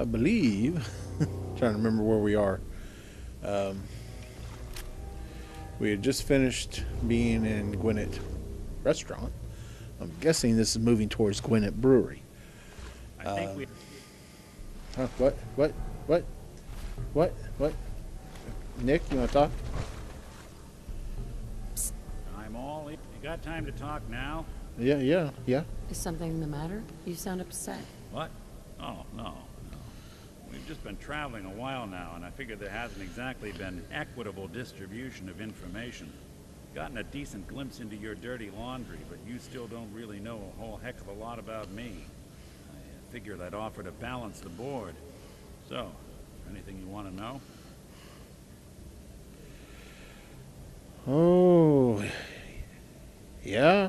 I believe, trying to remember where we are. Um, we had just finished being in Gwinnett Restaurant. I'm guessing this is moving towards Gwinnett Brewery. I think we, Huh, what? What? What? What? What? Nick, you want to talk? I'm all. You got time to talk now? Yeah, yeah, yeah. Is something the matter? You sound upset. What? Oh, no, no. We've just been traveling a while now, and I figure there hasn't exactly been equitable distribution of information. Gotten a decent glimpse into your dirty laundry, but you still don't really know a whole heck of a lot about me. I figured I'd offer to balance the board. So, anything you want to know? Oh, yeah.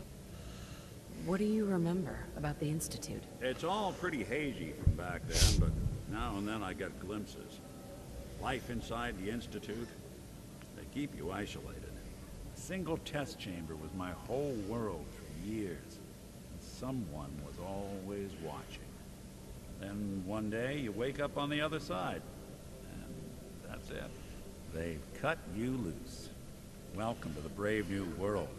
What do you remember about the Institute? It's all pretty hazy from back then, but now and then I get glimpses. Life inside the Institute, they keep you isolated. A single test chamber was my whole world for years. And someone was always watching. Then one day you wake up on the other side, and that's it. They've cut you loose. Welcome to the brave new world.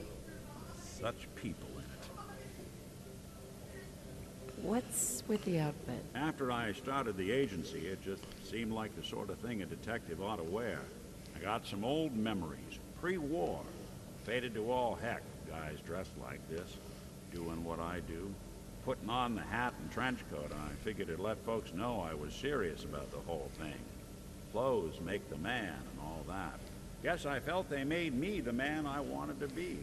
Such people. What's with the outfit? After I started the agency, it just seemed like the sort of thing a detective ought to wear. I got some old memories, pre-war. Faded to all heck, guys dressed like this, doing what I do. Putting on the hat and trench coat, I figured it'd let folks know I was serious about the whole thing. Clothes make the man and all that. Guess I felt they made me the man I wanted to be.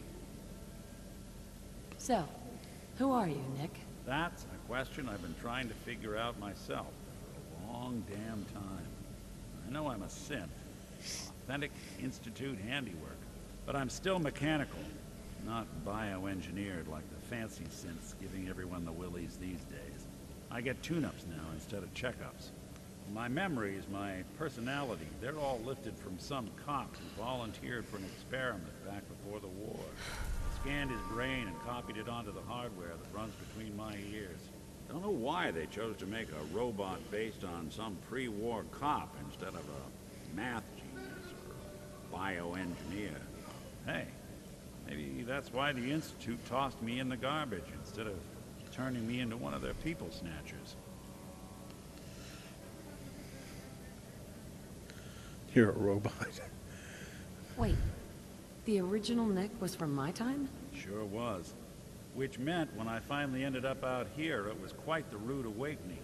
So, who are you, Nick? That's a question I've been trying to figure out myself for a long damn time. I know I'm a synth, authentic institute handiwork, but I'm still mechanical, not bioengineered like the fancy synths giving everyone the willies these days. I get tune-ups now instead of checkups. My memories, my personality, they're all lifted from some cop who volunteered for an experiment back before the war. Scanned his brain and copied it onto the hardware that runs between my ears. Don't know why they chose to make a robot based on some pre-war cop instead of a math genius or a bioengineer. Hey, maybe that's why the Institute tossed me in the garbage instead of turning me into one of their people snatchers. You're a robot. Wait, the original Nick was from my time? Sure was. Which meant when I finally ended up out here, it was quite the rude awakening.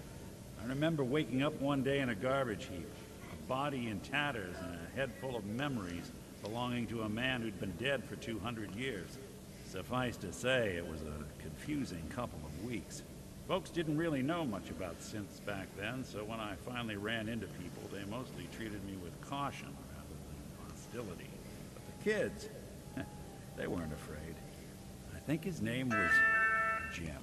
I remember waking up one day in a garbage heap, a body in tatters and a head full of memories belonging to a man who'd been dead for 200 years. Suffice to say, it was a confusing couple of weeks. Folks didn't really know much about synths back then, so when I finally ran into people, they mostly treated me with caution rather than hostility. Kids, they weren't afraid. I think his name was Jim.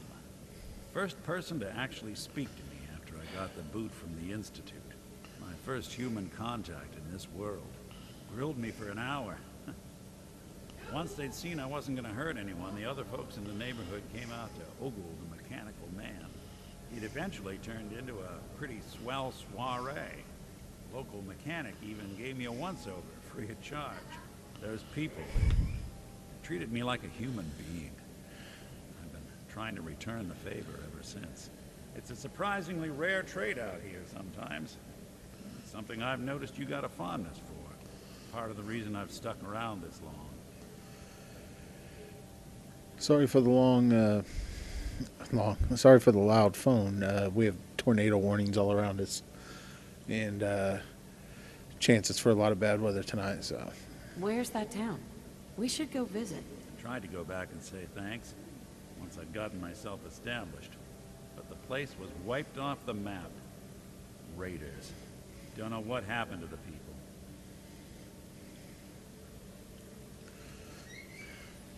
First person to actually speak to me after I got the boot from the Institute. My first human contact in this world. Grilled me for an hour. Once they'd seen I wasn't going to hurt anyone, the other folks in the neighborhood came out to ogle the mechanical man. It eventually turned into a pretty swell soiree. Local mechanic even gave me a once-over, free of charge. Those people treated me like a human being. I've been trying to return the favor ever since. It's a surprisingly rare trait out here sometimes. It's something I've noticed you got a fondness for. Part of the reason I've stuck around this long. Sorry for the long, uh, long. Sorry for the loud phone. Uh, we have tornado warnings all around us, and uh, chances for a lot of bad weather tonight. So, Where's that town? We should go visit. I Tried to go back and say thanks once I'd gotten myself established. But the place was wiped off the map. Raiders. Don't know what happened to the people.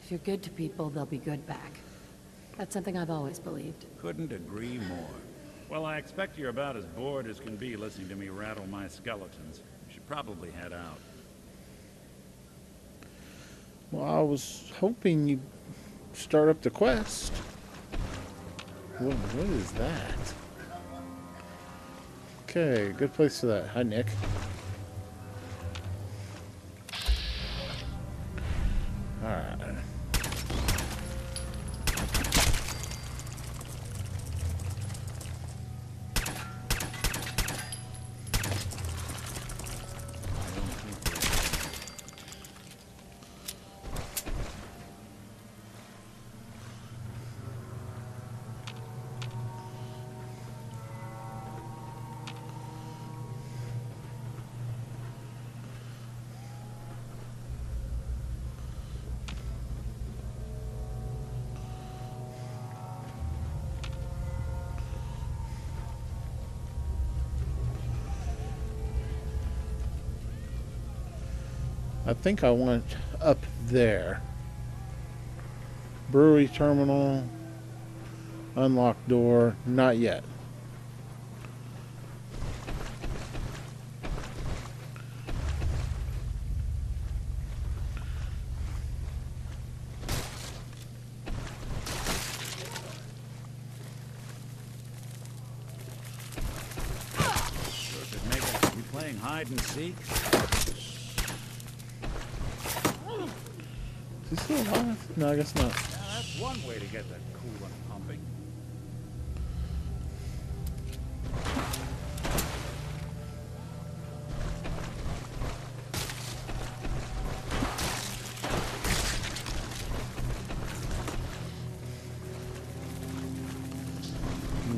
If you're good to people, they'll be good back. That's something I've always believed. Couldn't agree more. Well, I expect you're about as bored as can be listening to me rattle my skeletons. You should probably head out. Well, I was hoping you start up the quest. What, what is that? Okay, good place for that. Hi, Nick. I think I want up there. Brewery terminal. Unlocked door. Not yet.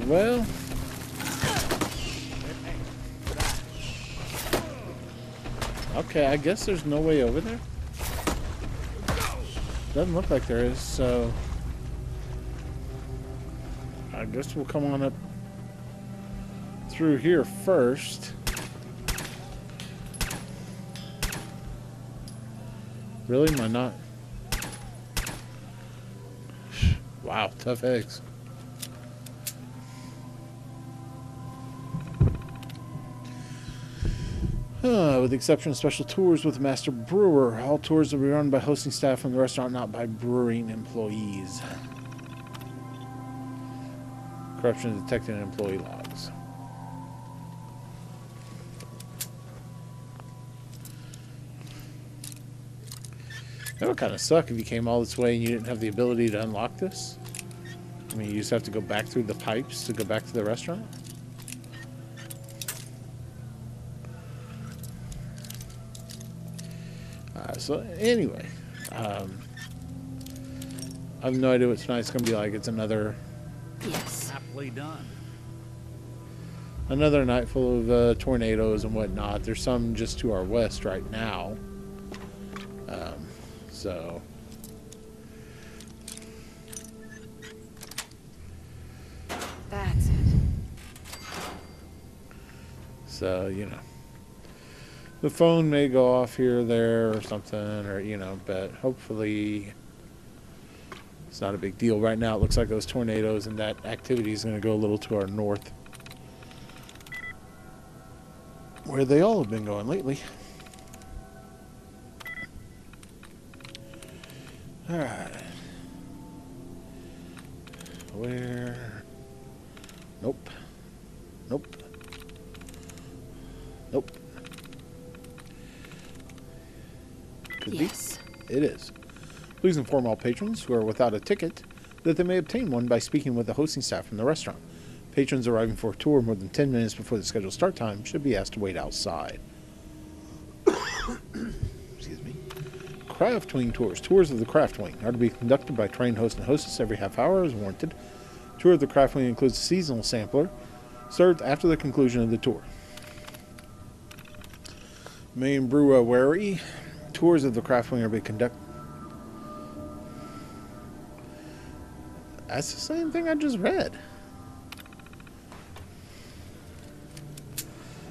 Well, okay, I guess there's no way over there. Doesn't look like there is, so I guess we'll come on up through here first. Really? Am I not? Wow, tough eggs. With the exception of special tours with master brewer, all tours will be run by hosting staff from the restaurant, not by brewing employees. Corruption detected in employee logs. That would kind of suck if you came all this way and you didn't have the ability to unlock this. I mean, you just have to go back through the pipes to go back to the restaurant. So anyway, um, I have no idea what tonight's gonna be like. It's another Yes. Aptly done. another night full of uh, tornadoes and whatnot. There's some just to our west right now. Um, so That's it. so you know, the phone may go off here or there or something, or you know, but hopefully. It's not a big deal. Right now, it looks like those tornadoes and that activity is going to go a little to our north. Where they all have been going lately. Alright. Where? Nope. Nope. Nope. It is. Please inform all patrons who are without a ticket that they may obtain one by speaking with the hosting staff from the restaurant. Patrons arriving for a tour more than 10 minutes before the scheduled start time should be asked to wait outside. Excuse me. Craft Wing tours. Tours of the Craft Wing are to be conducted by trained host and hostess every half hour as warranted. Tour of the Craft Wing includes a seasonal sampler served after the conclusion of the tour. Main brewery. Tours of the Craft Wing are to be conducted. That's the same thing I just read.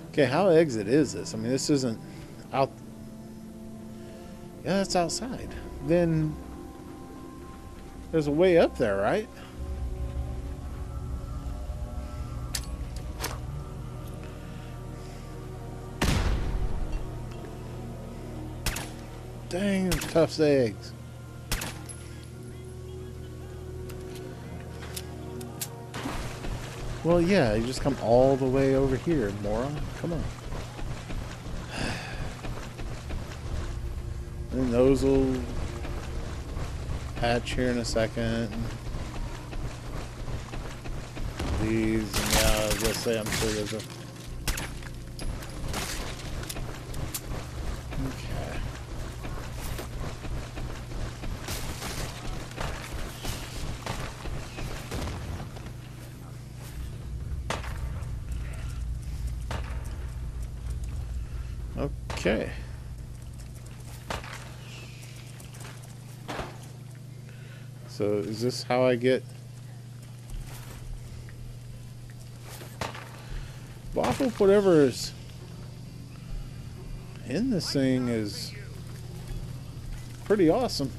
Okay, how exit is this? I mean, this isn't out. Yeah, that's outside. Then there's a way up there, right? Dang, tough eggs. Well, yeah, you just come all the way over here, moron. Come on. And those will hatch here in a second. These, yeah, gonna say, I'm sure there's a. Okay. Okay. So is this how I get Waffle, whatever is in this thing is pretty awesome.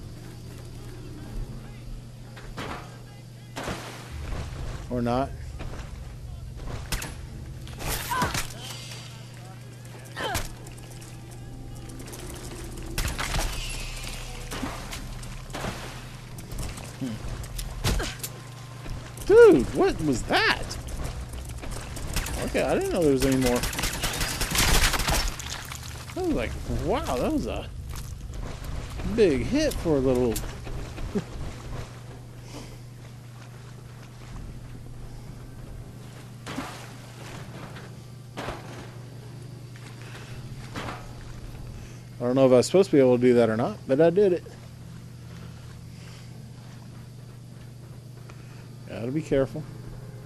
Or not. Was that? Okay, I didn't know there was any more. I was like, wow, that was a big hit for a little. I don't know if I was supposed to be able to do that or not, but I did it. Gotta be careful.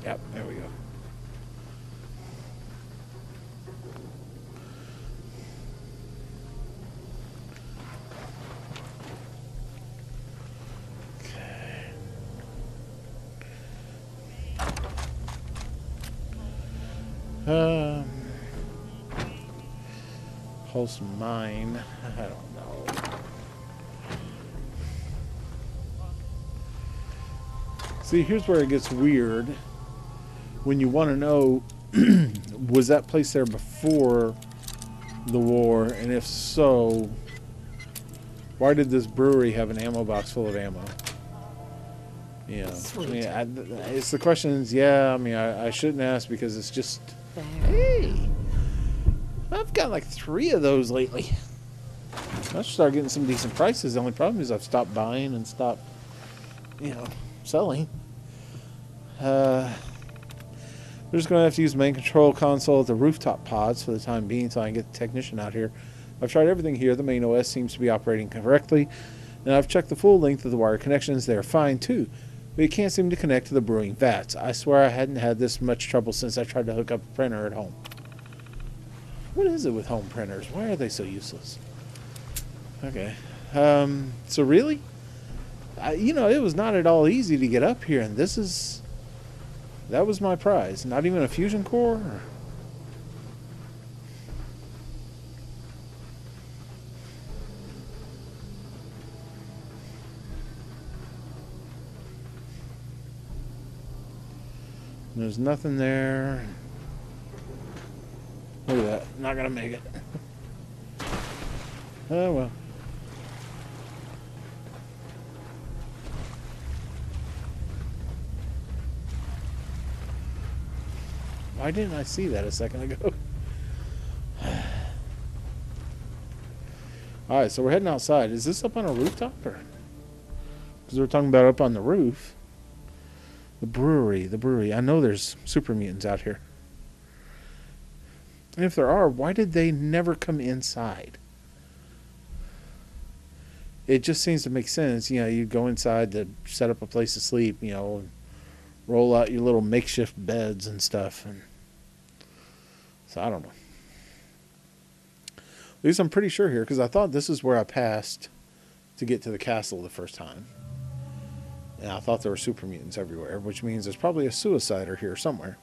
Yep, there we go. Um, pulse mine. I don't know. See, here's where it gets weird. When you want to know, was that place there before the war? And if so, why did this brewery have an ammo box full of ammo? Yeah, I mean, I, it's the questions. yeah, I mean, I, I shouldn't ask because it's just, There. hey, I've got like three of those lately. I should start getting some decent prices. The only problem is I've stopped buying and stopped, you know, selling. Uh, we're just going to have to use the main control console at the rooftop pods for the time being until I can get the technician out here. I've tried everything here. The main OS seems to be operating correctly, and I've checked the full length of the wire connections. They're fine too, but it can't seem to connect to the brewing vats. I swear I hadn't had this much trouble since I tried to hook up a printer at home. What is it with home printers? Why are they so useless? Okay. Um, so really, I, you know, it was not at all easy to get up here, and this is that was my prize. Not even a fusion core. There's nothing there. Look at that. Not gonna make it. Oh well. Why didn't I see that a second ago? Alright, so we're heading outside. Is this up on a rooftop? Because we're talking about up on the roof. The brewery, the brewery. I know there's super mutants out here. And if there are, why did they never come inside? It just seems to make sense. You know, you go inside to set up a place to sleep, you know, roll out your little makeshift beds and stuff. And so I don't know. At least I'm pretty sure here because I thought this is where I passed to get to the castle the first time. And I thought there were super mutants everywhere, which means there's probably a suicider here somewhere.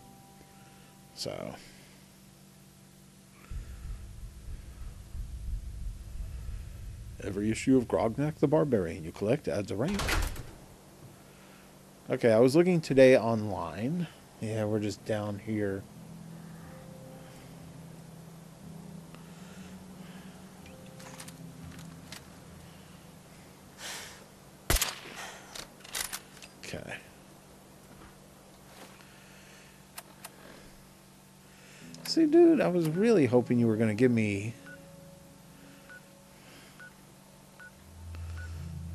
So. Every issue of Grognak the Barbarian you collect adds a rank. Okay, I was looking today online. Yeah, we're just down here. Okay. Dude, I was really hoping you were going to give me.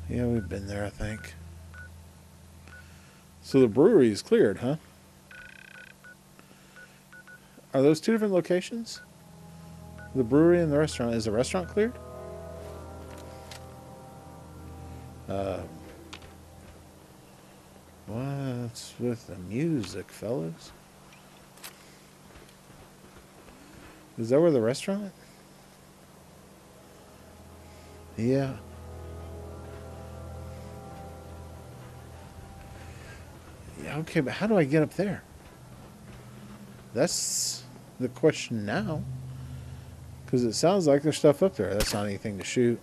Yeah, we've been there, I think. So the brewery is cleared, huh? Are those two different locations? The brewery and the restaurant. Is the restaurant cleared? Uh, what's with the music, fellas? Is that where the restaurant? Yeah. Yeah, okay, but how do I get up there? That's the question now. Because it sounds like there's stuff up there. That's not anything to shoot.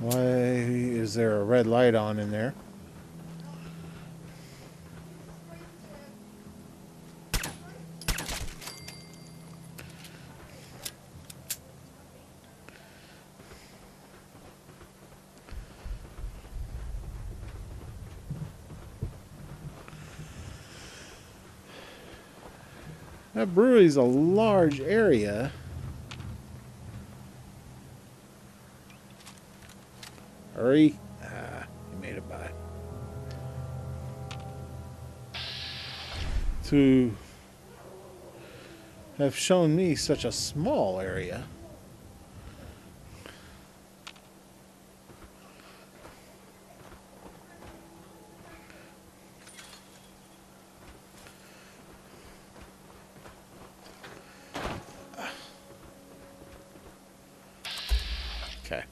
Why is there a red light on in there? Brewery's a large area. Hurry. Ah, you made it by. To have shown me such a small area. Okay.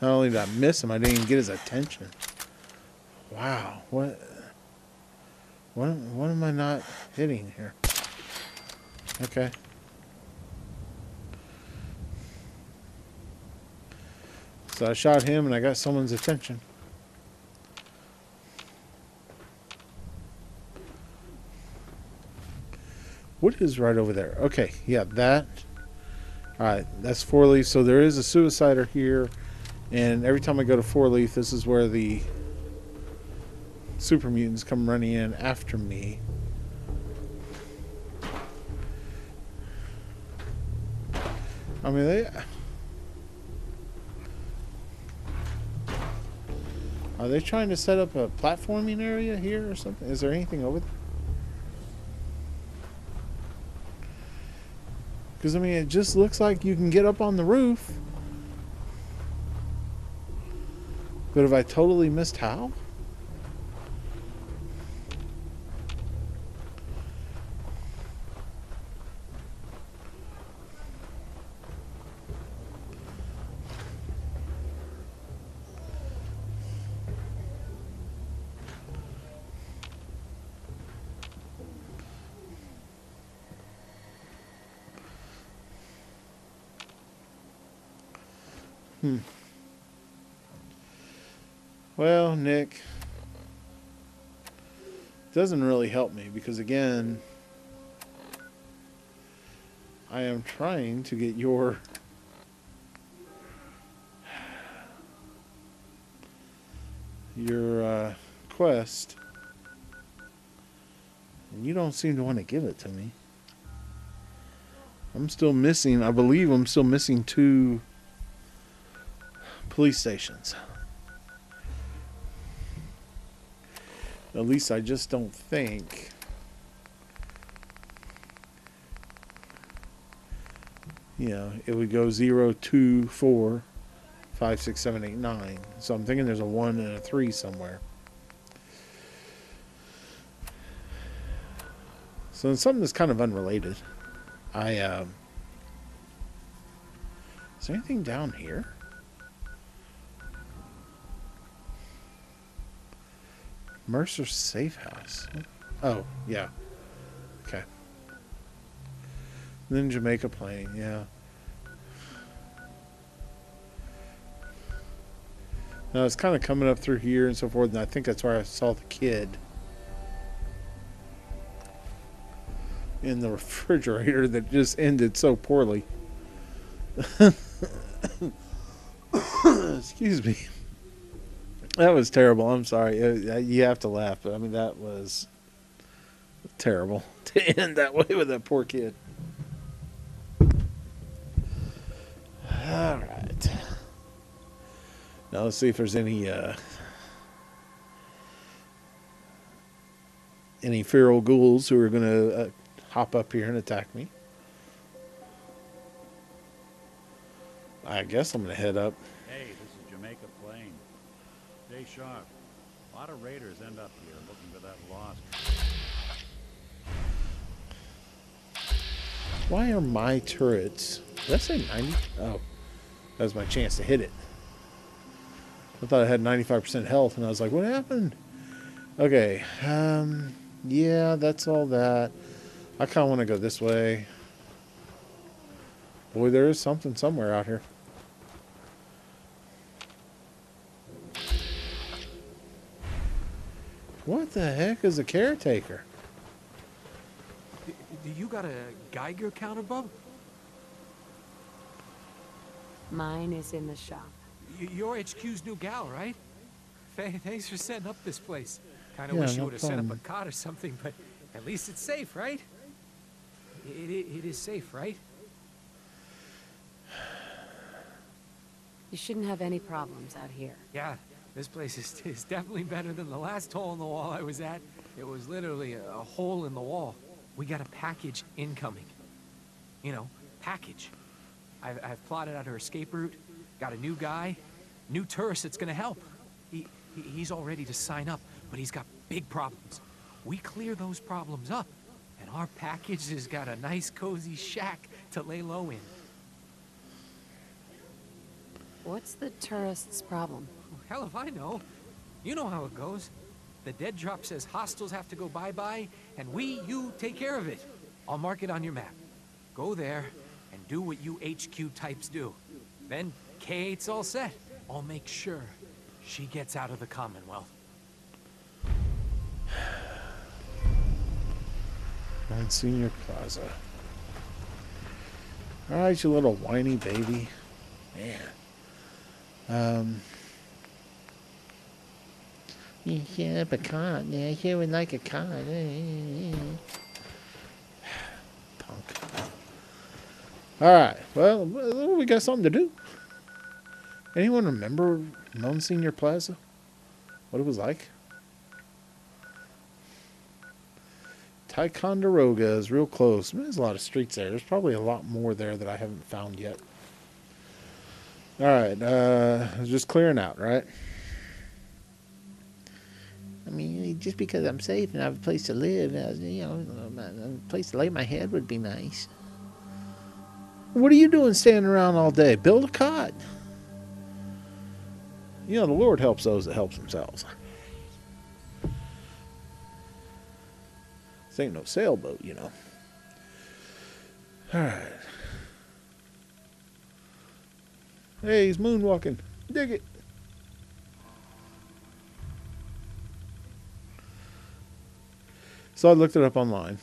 Not only did I miss him, I didn't even get his attention. Wow, what? What? What am I not hitting here? Okay. So I shot him, and I got someone's attention. What is right over there? Okay, yeah, that. All right, that's four leaves. So there is a suicider here, and every time I go to four leaf, this is where the super mutants come running in after me. I mean, they. Are they trying to set up a platforming area here or something? Is there anything over there? Because, I mean, it just looks like you can get up on the roof. But have I totally missed how? Hmm. Well, Nick, doesn't really help me because again, I am trying to get your your uh, quest, and you don't seem to want to give it to me. I'm still missing. I believe I'm still missing two police stations. At least I just don't think. Know, it would go zero, two, four, five, six, seven, eight, nine. So I'm thinking there's a one and a three somewhere. So something that's kind of unrelated. I um. Is there anything down here? Mercer Safe House. Oh, yeah. Okay. Then Jamaica Plain, yeah. Now it's kind of coming up through here and so forth, and I think that's where I saw the kid in the refrigerator that just ended so poorly. Excuse me. That was terrible. I'm sorry. Uh, You have to laugh, but I mean that was terrible to end that way with that poor kid. All right. Now let's see if there's any uh, any feral ghouls who are going to uh, hop up here and attack me. I guess I'm going to head up. Hey, this is Jamaica Plain. Stay sharp. A lot of raiders end up here looking for that lost. Why are my turrets? Did I say 90? Oh, that was my chance to hit it. I thought I had 95% health, and I was like, what happened? Okay, um, yeah, that's all that. I kind of want to go this way. Boy, there is something somewhere out here. What the heck is a caretaker? D- Do you got a Geiger counter, Bub? Mine is in the shop. Y- You're HQ's new gal, right? Th- thanks for setting up this place. Kinda Yeah, wish you no would have set up a cot or something, but at least it's safe, right? It, it, it is safe, right? You shouldn't have any problems out here. Yeah, this place is, is definitely better than the last hole in the wall I was at. It was literally a, hole in the wall. We got a package incoming. You know, package. I've, I've plotted out her escape route, got a new guy, new tourist that's gonna help. He, he, he's all ready to sign up, but he's got big problems. We clear those problems up, and our package has got a nice cozy shack to lay low in. What's the tourist's problem? Hell if I know. You know how it goes. The dead drop says hostiles have to go bye-bye, and we, you, take care of it. I'll mark it on your map. Go there and do what you HQ types do. Then K8's all set. I'll make sure she gets out of the Commonwealth. Monsignor Plaza. All right, you little whiny baby. Man. Um. You set up a cot. Yeah, I sure would like a cot. Punk. All right. Well, we got something to do. Anyone remember Monsignor Plaza? What it was like? Ticonderoga is real close. There's a lot of streets there. There's probably a lot more there that I haven't found yet. All right, uh, just clearing out, right? I mean, just because I'm safe and I have a place to live, uh, you know, a place to lay my head would be nice. What are you doing standing around all day? Build a cot. You know, the Lord helps those that help themselves. This ain't no sailboat, you know. All right. Hey, he's moonwalking. Dig it. So I looked it up online.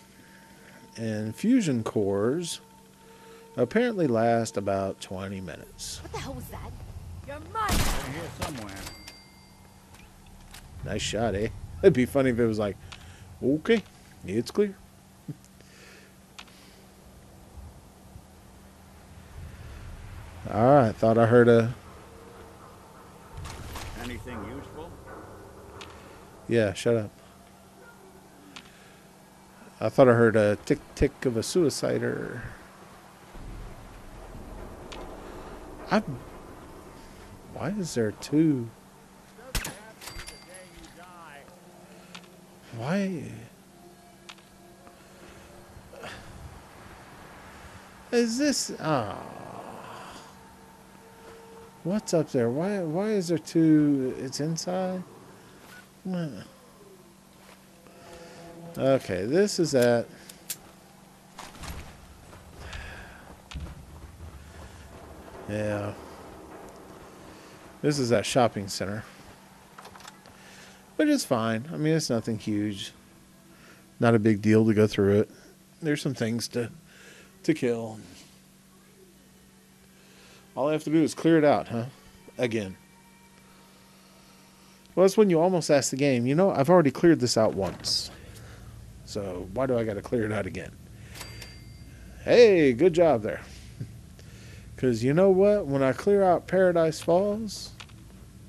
And fusion cores apparently last about 20 minutes. What the hell was that? You're mine! They're here somewhere. Nice shot, eh? It'd be funny if it was like, okay, it's clear. All right, thought I heard a. Anything useful? Yeah, shut up. I thought I heard a tick tick of a suicider. I. Why is there two? Why? Is this? Ah. What's up there? Why? Why is there two? It's inside. What? Okay, this is at. Yeah. This is that shopping center. But it's fine. I mean, it's nothing huge. Not a big deal to go through it. There's some things to to kill. All I have to do is clear it out, huh? Again. Well, that's when you almost ask the game, you know, I've already cleared this out once. So why do I got to clear it out again? Hey, good job there. Because you know what? When I clear out Paradise Falls,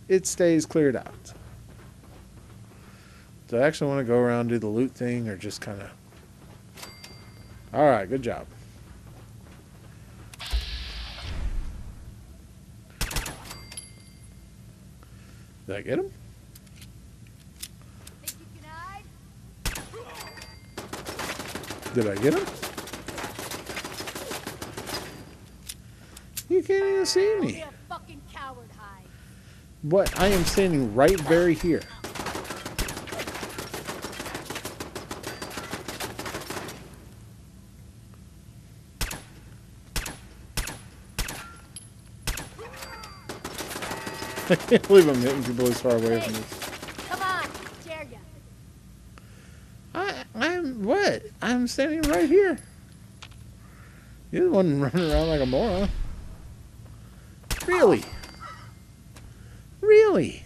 it stays cleared out. Do I actually want to go around do the loot thing or just kind of. Alright, good job. Did I get him? Think you can hide? Did I get him? You can't even see me. What? I am standing right very here. I can't believe I'm hitting people this far away from this. Come on, dare ya. I, I'm what? I'm standing right here. You're the one running around like a moron. Really? Really?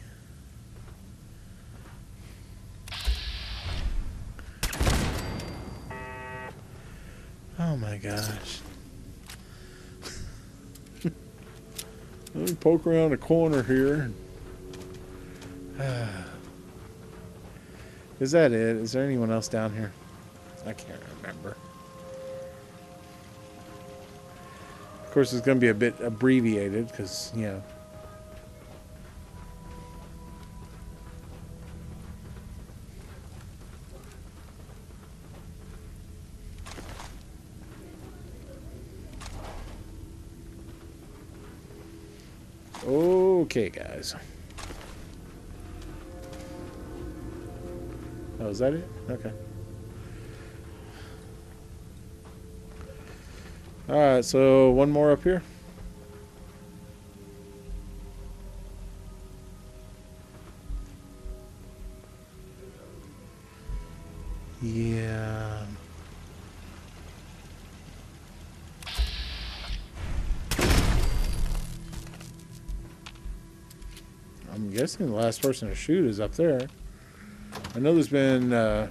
Oh my gosh. Let me poke around the corner here. Is that it? Is there anyone else down here? I can't remember. Of course, it's going to be a bit abbreviated because, you know. Okay, guys. Oh, is that it? Okay. All right, so one more up here. Yeah. I'm guessing the last person to shoot is up there. I know there's been uh,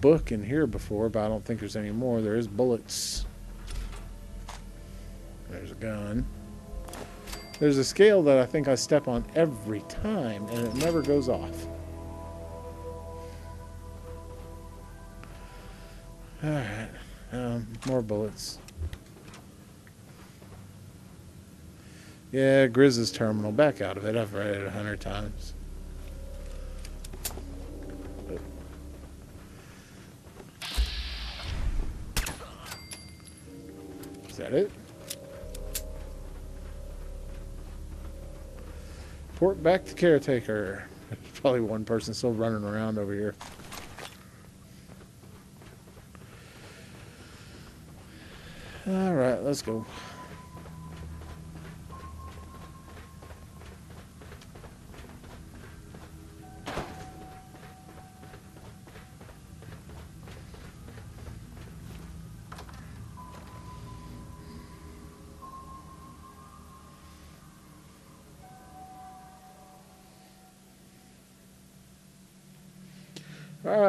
book in here before, but I don't think there's any more. There is bullets. There's a gun. There's a scale that I think I step on every time, and it never goes off. Alright. Um, more bullets. Yeah, Grizz's terminal. Back out of it. I've read it a hundred times. That it? Port back to caretaker. Probably one person still running around over here. All right, let's go.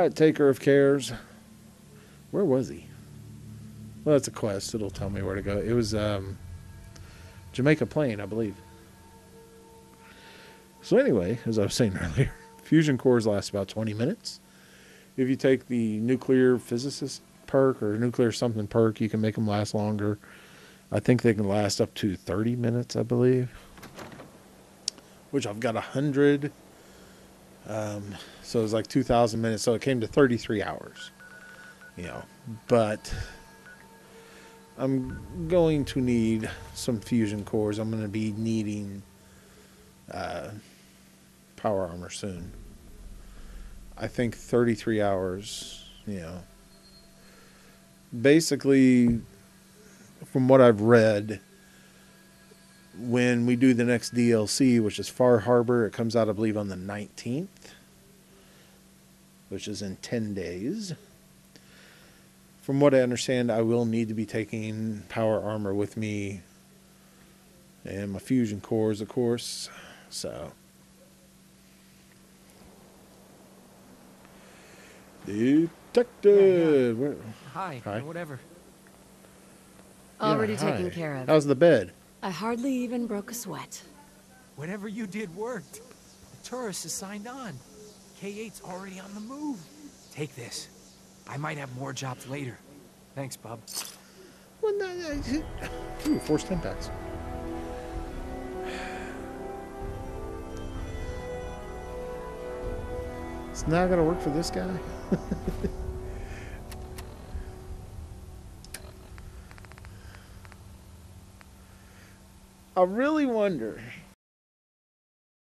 Taker of cares. Where was he? Well, that's a quest. It'll tell me where to go. It was um, Jamaica Plain, I believe. So anyway, as I was saying earlier, fusion cores last about 20 minutes. If you take the nuclear physicist perk or nuclear something perk, you can make them last longer. I think they can last up to 30 minutes, I believe. Which I've got a hundred. Um, so it was like 2,000 minutes. So it came to 33 hours. You know, but I'm going to need some fusion cores. I'm going to be needing uh, power armor soon. I think 33 hours, you know. Basically, from what I've read, when we do the next DLC, which is Far Harbor, it comes out, I believe, on the 19th, which is in 10 days. from what I understand, I will need to be taking power armor with me and my fusion cores, of course. So. Detective. Where- Hi, Hi. whatever. Already Yeah, taken care of. How's the bed? I hardly even broke a sweat. Whatever you did worked. The tourist is signed on. K8's already on the move. Take this. I might have more jobs later. Thanks, bub. Well, no, no, Ooh, force 10 packs. It's not gonna work for this guy. I really wonder